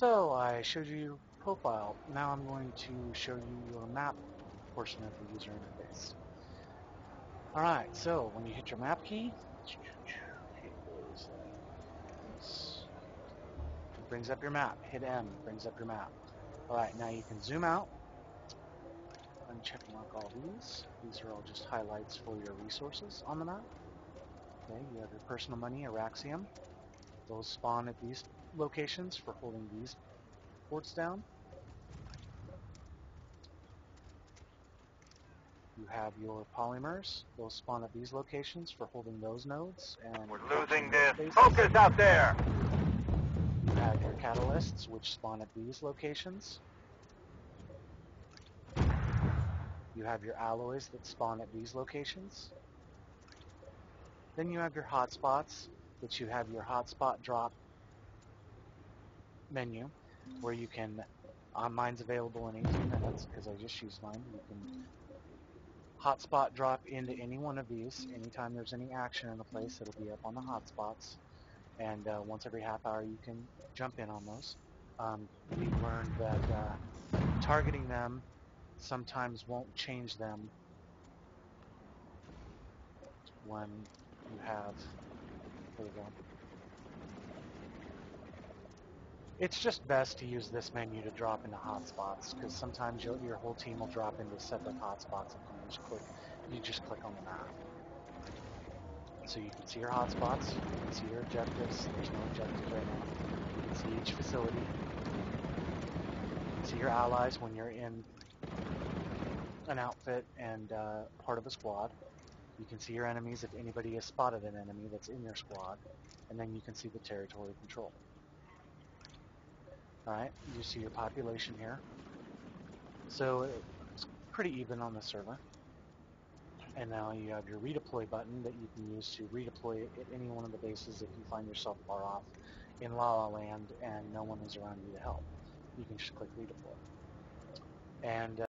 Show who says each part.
Speaker 1: So I showed you profile. Now I'm going to show you your map portion of the user interface. Alright, so when you hit your map key, it brings up your map. Hit M, brings up your map. Alright, now you can zoom out Uncheck mark all these. These are all just highlights for your resources on the map. Okay, you have your personal money, Auraxium. Those spawn at these locations for holding these ports down. You have your polymers. They'll spawn at these locations for holding those nodes. And
Speaker 2: We're losing this. Focus out there.
Speaker 1: You have your catalysts, which spawn at these locations. You have your alloys that spawn at these locations. Then you have your hotspots, which you have your hotspot drop menu, where you can, on mine's available in 18 minutes, because I just used mine, you can hotspot drop into any one of these. Anytime there's any action in the place, it'll be up on the hotspots and uh, once every half hour you can jump in on those. Um, we've learned that uh, targeting them sometimes won't change them when you have. There we go. It's just best to use this menu to drop into hotspots because sometimes your whole team will drop into separate hotspots and you just click. You just click on the map. So you can see your hotspots, you can see your objectives. There's no objectives right now. You can see each facility. You can see your allies when you're in an outfit and uh, part of a squad. You can see your enemies if anybody has spotted an enemy that's in your squad. And then you can see the territory control. Alright, you see your population here. So it's pretty even on the server. And now you have your redeploy button that you can use to redeploy at any one of the bases if you find yourself far off in La La Land and no one is around you to help. You can just click redeploy. And uh,